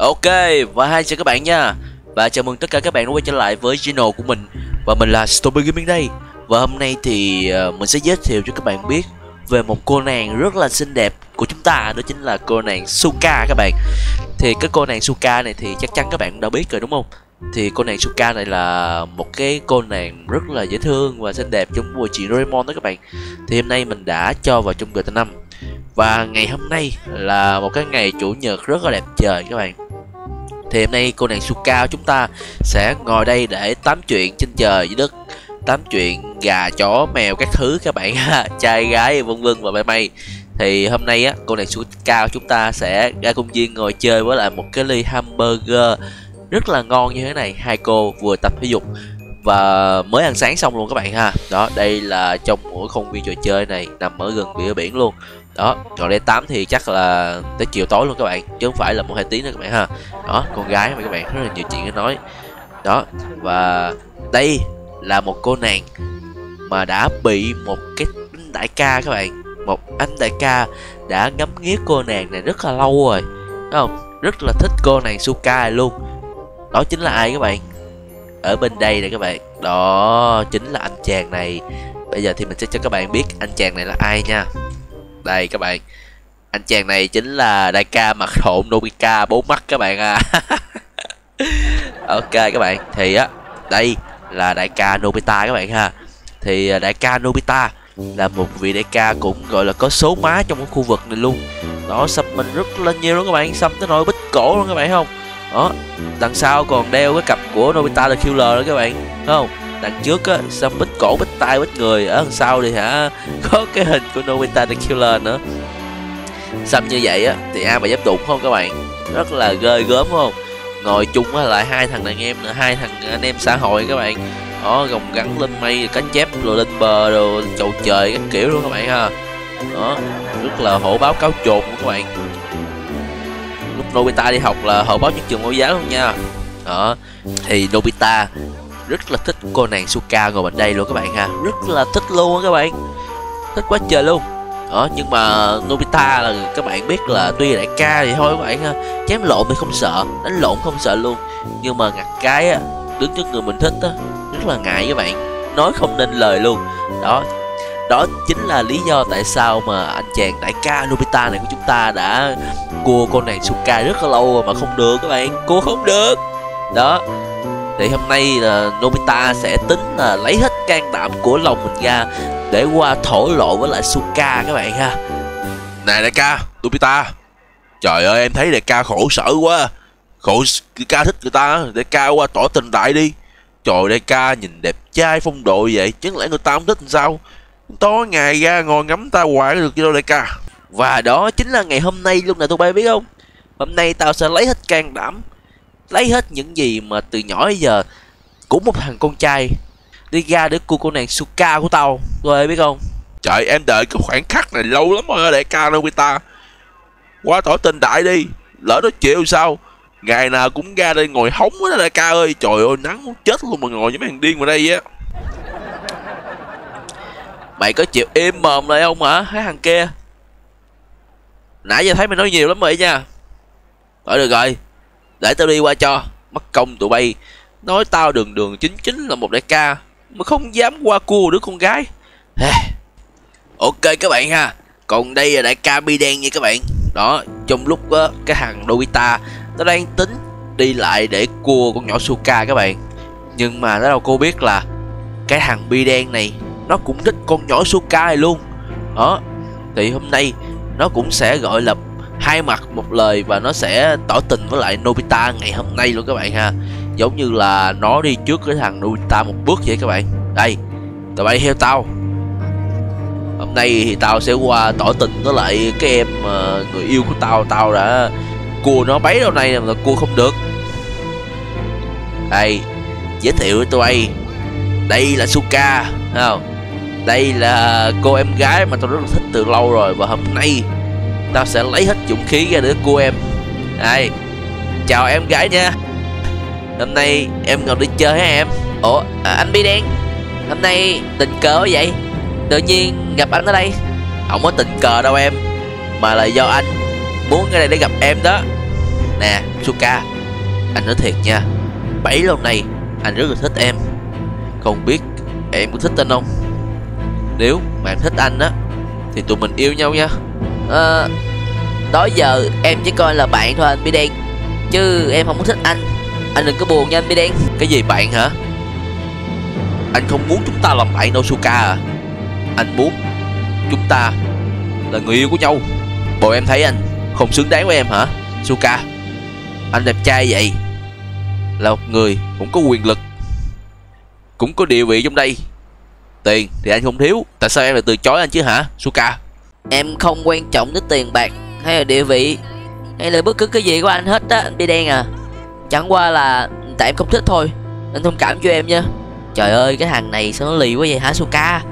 Ok, và hai chào các bạn nha. Và chào mừng tất cả các bạn đã quay trở lại với channel của mình. Và mình là Story Gaming đây. Và hôm nay thì uh, mình sẽ giới thiệu cho các bạn biết Về một cô nàng rất là xinh đẹp của chúng ta Đó chính là cô nàng Suka các bạn. Thì cái cô nàng Suka này thì chắc chắn các bạn đã biết rồi đúng không? Thì cô nàng Suka này là một cái cô nàng rất là dễ thương và xinh đẹp trong bộ truyện Doraemon đó các bạn. Thì hôm nay mình đã cho vào trong GTA 5 và ngày hôm nay là một cái ngày chủ nhật rất là đẹp trời các bạn. Thì hôm nay cô nàng Suka chúng ta sẽ ngồi đây để tám chuyện trên trời dưới đất. Tám chuyện gà, chó, mèo các thứ các bạn ha Trai, gái, vân vân và mây mây Thì hôm nay á, cô nàng Suka chúng ta sẽ ra công viên ngồi chơi với lại một cái ly hamburger rất là ngon như thế này. Hai cô vừa tập thể dục và mới ăn sáng xong luôn các bạn ha. Đó đây là trong mỗi công viên trò chơi này nằm ở gần bìa biển luôn đó, còn đây 8 thì chắc là tới chiều tối luôn các bạn, chứ không phải là một hai tiếng nữa các bạn ha. Đó, con gái mà các bạn, rất là nhiều chuyện để nói. Đó, và đây là một cô nàng mà đã bị một cái anh đại ca các bạn, một anh đại ca đã ngắm nghía cô nàng này rất là lâu rồi đúng không? Rất là thích cô nàng Suka luôn. Đó chính là ai các bạn? Ở bên đây này các bạn. Đó, chính là anh chàng này. Bây giờ thì mình sẽ cho các bạn biết anh chàng này là ai nha đây các bạn. Anh chàng này chính là đại ca mặt hộn Nobika bốn mắt các bạn à. Ok các bạn, thì á, đây là đại ca Nobita các bạn ha. Thì à, đại ca Nobita là một vị đại ca cũng, gọi là, có số má trong cái khu vực này luôn. Nó sập mình rất là nhiều luôn các bạn xâm tới nỗi bích cổ luôn các bạn, không? Đó, đằng sau còn đeo cái cặp của Nobita là Killer đó các bạn Thấy không? Đằng trước á xong bít cổ, bít tay bít người ở đằng sau thì hả? Có cái hình của Nobita the Killer nữa. Xong như vậy á, thì ai mà dám đụng không các bạn? Rất là ghê gớm không? Ngồi chung á, lại hai thằng đàn em nữa, hai thằng anh em xã hội các bạn. Đó, gồng gắn lên mây, cánh chép rồi lên bờ rồi chầu trời các kiểu luôn các bạn ha. Đó, rất là hổ báo cáo trộn các bạn. Lúc Nobita đi học là hậu báo nhất trường mẫu giáo luôn nha. Đó, thì Nobita rất là thích cô nàng Suka ngồi bên đây luôn các bạn ha. Rất là thích luôn á các bạn. Thích quá trời luôn. Đó, nhưng mà Nobita là các bạn biết là tuy đại ca thì thôi các bạn ha. Chém lộn thì không sợ, đánh lộn không sợ luôn. Nhưng mà ngặt cái á, đứng trước người mình thích á, rất là ngại các bạn. Nói không nên lời luôn. Đó đó chính là lý do tại sao mà anh chàng đại ca Nobita này của chúng ta đã cua con nàng Suka rất là lâu rồi mà không được các bạn. Cua không được. Đó thì hôm nay là Nobita sẽ tính là lấy hết can đảm của lòng mình ra để qua thổ lộ với lại Suka các bạn ha. Này đại ca, Nobita Trời ơi em thấy đại ca khổ sở quá. Khổ ca thích người ta Đại ca qua tỏ tình đại đi. Trời đại ca nhìn đẹp trai phong độ vậy Chẳng lẽ người ta không thích làm sao? Tối ngày ra ngồi ngắm ta hoài được đâu đại ca. Và đó chính là ngày hôm nay luôn nè tụi bay biết không? Hôm nay tao sẽ lấy hết can đảm Lấy hết những gì mà từ nhỏ đến giờ Của một thằng con trai Đi ra để cua cô nàng Suka của tao. Bay biết không? Trời em đợi cái khoảnh khắc này lâu lắm rồi đại ca Nobita? Qua tỏ tình đại đi Lỡ nó chịu sao? Ngày nào cũng ra đây ngồi hóng đó đại ca ơi. Trời ơi nắng muốn chết luôn mà ngồi với mấy thằng điên vào đây á. Mày có chịu im mồm lại không hả Cái thằng kia? Nãy giờ thấy mày nói nhiều lắm rồi nha. Thôi được rồi để tao đi qua cho. Mất công tụi bay. Nói tao đường đường chính chính là một đại ca Mà không dám qua cua đứa con gái. Ok các bạn ha. Còn đây là đại ca bi đen nha các bạn. Đó Trong lúc đó, cái thằng Nobita Nó đang tính đi lại để cua con nhỏ Suka các bạn. Nhưng mà nó đâu cô biết là Cái thằng bi đen này Nó cũng thích con nhỏ Suka này luôn. Đó Thì hôm nay Nó cũng sẽ gọi là hai mặt một lời và nó sẽ tỏ tình với lại Nobita ngày hôm nay luôn các bạn ha. Giống như là nó đi trước cái thằng Nobita một bước vậy các bạn. Đây, tụi bay theo tao. Hôm nay thì tao sẽ qua tỏ tình với lại cái em ờ, người yêu của tao. Tao đã cua nó bấy đâu này mà cua không được. Đây, giới thiệu với tụi bay. Đây là Suka không? Đây là cô em gái mà tao rất là thích từ lâu rồi và hôm nay tao sẽ lấy hết dũng khí ra để cua em. Này, chào em gái nha. Hôm nay em còn đi chơi hả em? Ủa à, anh bi đen hôm nay tình cờ vậy? Tự nhiên gặp anh ở đây. Không có tình cờ đâu em mà là do anh muốn ra đây để gặp em đó. Nè suka Anh nói thiệt nha Bấy lâu nay anh rất là thích em. Không biết em có thích anh không? Nếu mà em thích anh á Thì tụi mình yêu nhau nha. Ờ Đó giờ em chỉ coi là bạn thôi anh Bi đen. Chứ em không có thích anh. Anh đừng có buồn nha anh Bi đen. Cái gì bạn hả? Anh không muốn chúng ta làm bạn đâu Suka à? Anh muốn Chúng ta Là người yêu của nhau. Bộ em thấy anh Không xứng đáng với em hả, Suka? Anh đẹp trai vậy Là một người cũng có quyền lực, Cũng có địa vị trong đây. Tiền thì anh không thiếu. Tại sao em lại từ chối anh chứ hả, Suka? Em không quan trọng tới tiền bạc Hay là địa vị, Hay là bất cứ cái gì của anh hết á, anh bị đen à. Chẳng qua là Tại em không thích thôi Anh thông cảm cho em nha. Trời ơi, cái thằng này sao nó lì quá vậy hả, Suka?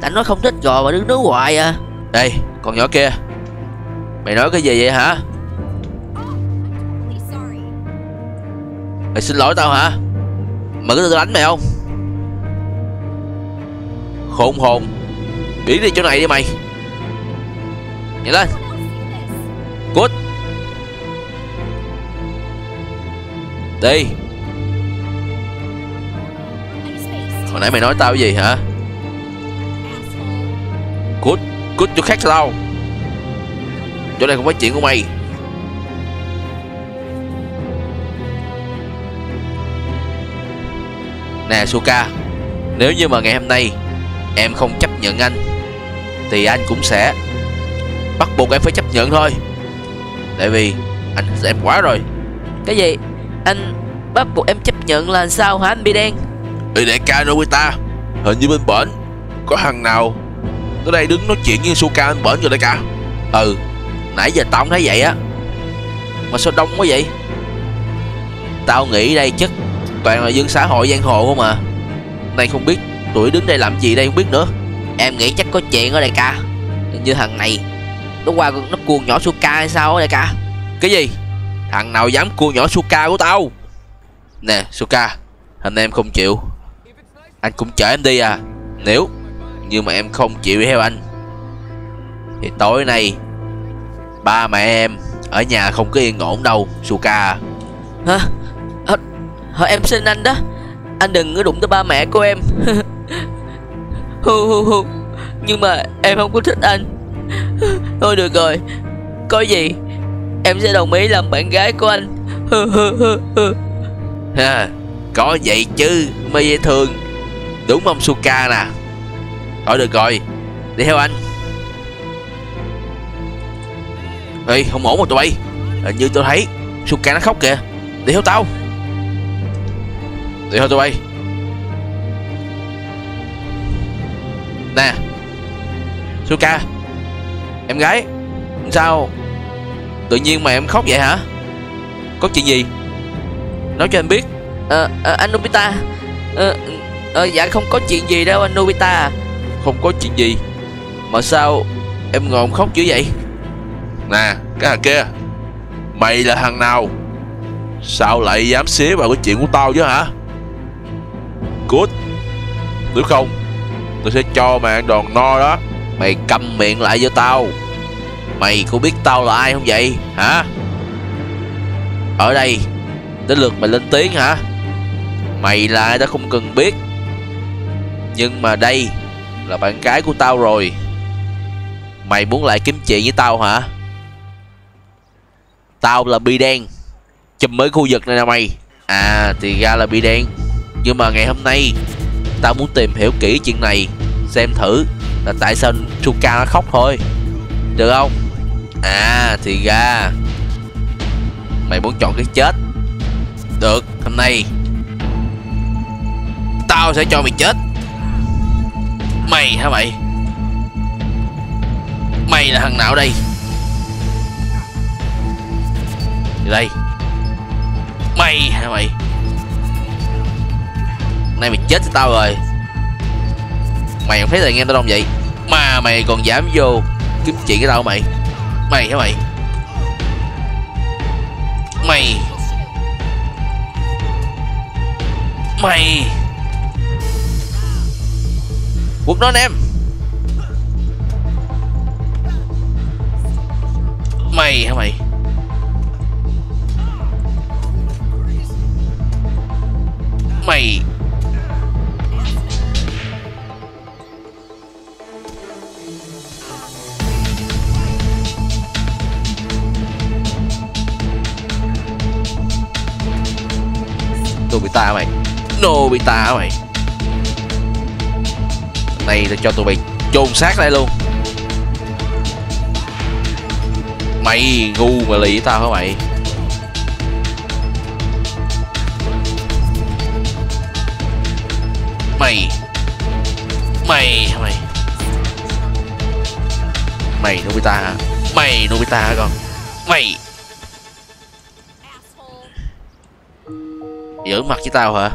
Tại nó không thích rồi mà đứng nói hoài à. Đây, con nhỏ kia. Mày nói cái gì vậy hả? Mày xin lỗi tao hả? Mà cứ tao đánh mày không? Khôn hồn. Biến đi chỗ này đi mày. Nhảy lên. Cút. Đi. Hồi nãy mày nói tao cái gì hả? Cút Cút chỗ khác cho tao. Chỗ này không phải chuyện của mày. Nè, Suka, Nếu như mà ngày hôm nay Em không chấp nhận anh, Thì anh cũng sẽ Bắt buộc em phải chấp nhận thôi. Tại vì anh thích em quá rồi. Cái gì? Anh bắt buộc em chấp nhận là sao hả anh Bi đen? Ê đại ca Nobita Hình như bên bển Có thằng nào Tới đây đứng nói chuyện với Suka bên bển rồi đại ca Ừ Nãy giờ tao không thấy vậy á. Mà sao đông quá vậy? Tao nghĩ đây chắc Toàn là dân xã hội giang hồ không à. Này không biết Tụi đứng đây làm gì đây không biết nữa. Em nghĩ chắc có chuyện ở đại ca. Như thằng này nó qua nó cuồng nhỏ Suka hay sao vậy cả? Cái gì? Thằng nào dám cuồng nhỏ Suka của tao? Nè Suka Anh em không chịu. Anh cũng chở em đi à. Nếu như mà em không chịu đi theo anh. Thì tối nay Ba mẹ em Ở nhà không có yên ổn đâu Suka. Hả? Hả, hả em xin anh đó. Anh đừng có đụng tới ba mẹ của em. Hu hu hu. Nhưng mà em không có thích anh. Thôi được rồi. Có gì Em sẽ đồng ý làm bạn gái của anh. Ha, Có vậy chứ Mày dễ thương. Đúng không Suka nè. Thôi được rồi Đi theo anh. Ê không ổn mà tụi bay. Hình như tôi thấy Suka nó khóc kìa. Đi theo tao. Đi theo tụi bay. Nè Suka. Em gái Sao Tự nhiên mà em khóc vậy hả? Có chuyện gì? Nói cho anh biết. Ờ, ờ, Anh Nobita. Ờ, ờ, Dạ không có chuyện gì đâu anh Nobita. À. Không có chuyện gì? Mà sao em ngồi em khóc dữ vậy? Nè cái thằng kia Mày là thằng nào? Sao lại dám xía vào cái chuyện của tao chứ hả? Cút Nếu không? Tôi sẽ cho mày ăn đòn no đó Mày câm miệng lại cho tao. Mày có biết tao là ai không vậy? Hả? Ở đây, Đến lượt mày lên tiếng hả? Mày là ai tao không cần biết. Nhưng mà đây Là bạn gái của tao rồi. Mày muốn lại kiếm chuyện với tao hả? Tao là Bi Đen Chùm mới khu vực này nè mày. À thì ra là Bi Đen. Nhưng mà ngày hôm nay, Tao muốn tìm hiểu kỹ chuyện này, Xem thử là tại sao Chuka nó khóc thôi? Được không? À thì ra Mày muốn chọn cái chết. Được, hôm nay Tao sẽ cho mày chết. Mày hả mày? Mày là thằng nào đây? Đây. Mày hả mày? Nay mày chết cho tao rồi. Mày không thấy là nghe tao đâu vậy? Mà mày còn dám vô Kiếm chuyện cái tao mày? Mày hả mày? Mày. Mày. Quất nó em. Mày hả mày? Mày. Nobita mày? Nobita mày? Này là cho tụi mày chôn xác đây luôn. Mày ngu mà lì với tao hả mày? Mày Mày mày? Mày Nobita hả? Mày Nobita hả con? Mày Giữ mặt với tao hả?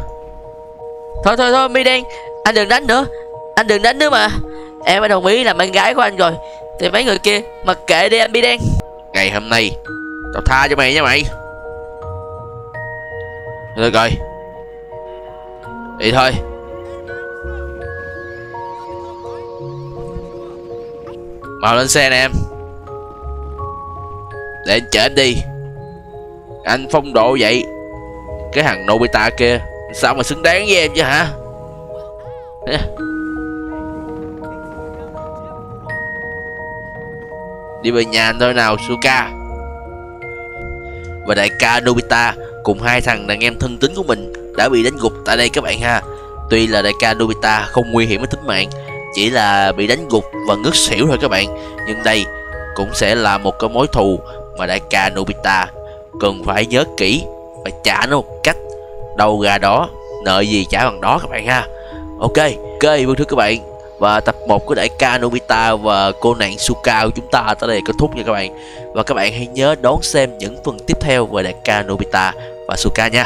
Thôi thôi thôi, mi đen, Anh đừng đánh nữa. Anh đừng đánh nữa mà. Em đã đồng ý làm bạn gái của anh rồi. Thì mấy người kia, mặc kệ đi anh mi đen. Ngày hôm nay, Tao tha cho mày nha mày. Được rồi. Đi thôi. Mau lên xe nè em. Để anh chở anh đi. Anh phong độ vậy. Cái thằng Nobita kia, Sao mà xứng đáng với em chứ hả? Đi về nhà thôi nào, Suka? Và đại ca Nobita Cùng hai thằng đàn em thân tín của mình Đã bị đánh gục tại đây các bạn ha. Tuy là đại ca Nobita không nguy hiểm đến tính mạng, Chỉ là bị đánh gục và ngất xỉu thôi các bạn. Nhưng đây cũng sẽ là một cái mối thù Mà đại ca Nobita cần phải nhớ kỹ. Và trả nó một cách đầu gà đó Nợ gì trả bằng đó các bạn ha. Ok, ok vâng thưa các bạn. Và tập 1 của đại ca Nobita và cô nàng Suka của chúng ta tới đây kết thúc nha các bạn. Và các bạn hãy nhớ đón xem những phần tiếp theo về đại ca Nobita và Suka nha.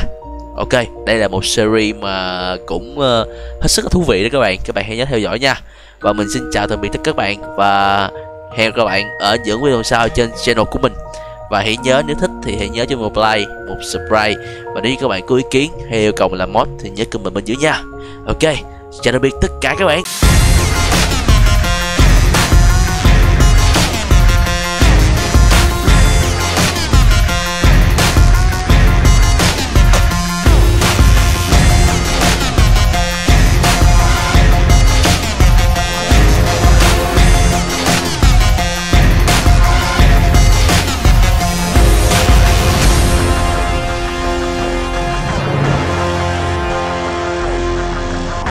Ok, đây là một series mà cũng uh, hết sức là thú vị đó các bạn. Các bạn hãy nhớ theo dõi nha. Và mình xin chào tạm biệt tất cả các bạn Và hẹn các bạn ở những video sau trên channel của mình và hãy nhớ nếu thích thì hãy nhớ cho một like, một subscribe. Và nếu các bạn có ý kiến hay yêu cầu làm mod thì nhớ comment bên dưới nha. Ok, chào tạm biệt tất cả các bạn.